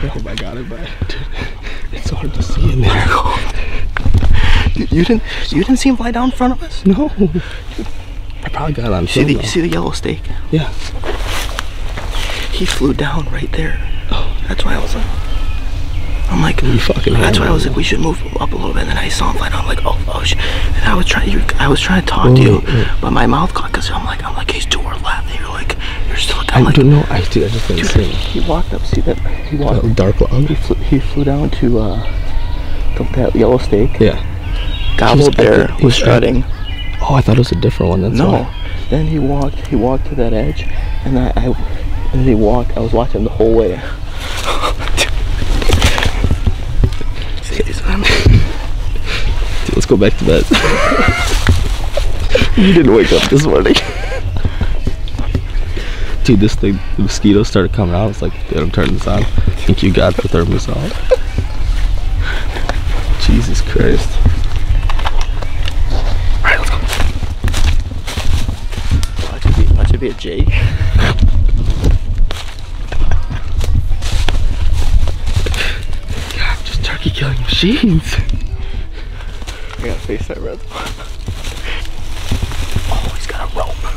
Oh I hope I got it, but it's hard to see in there. you didn't you didn't see him fly down in front of us? No. I probably got it on see the, though. See the yellow stake? Yeah. He flew down right there. Oh. That's why I was like, I'm like, that's why I was like, we should move up a little bit. And then I saw him fly down. I'm like, oh, oh shit. And I was trying, I was trying to talk oh, to mm, you, mm. but my mouth caught because I'm like, I'm like, he's to our left. And you're like, still. I like, don't know. I, dude, I just didn't dude, see he walked up. See that? He walked. Oh, dark log. He flew, he flew down to uh, the, that yellow stake. Yeah. Gobbled there. Was strutting. Oh, I thought it was a different one. That's No. why. Then he walked. He walked to that edge, and I, I and then he walked. I was watching the whole way. See, Dude, let's go back to bed. you didn't wake up this morning. Dude, this thing, the mosquitoes started coming out. I was like, dude, I'm turning this on. Thank you, God, for Thermacell. Jesus Christ. Alright, let's go. Watch it be, watch it be a Jake. God, just turkey killing machines. I gotta face that red. Oh, he's got a rope.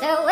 So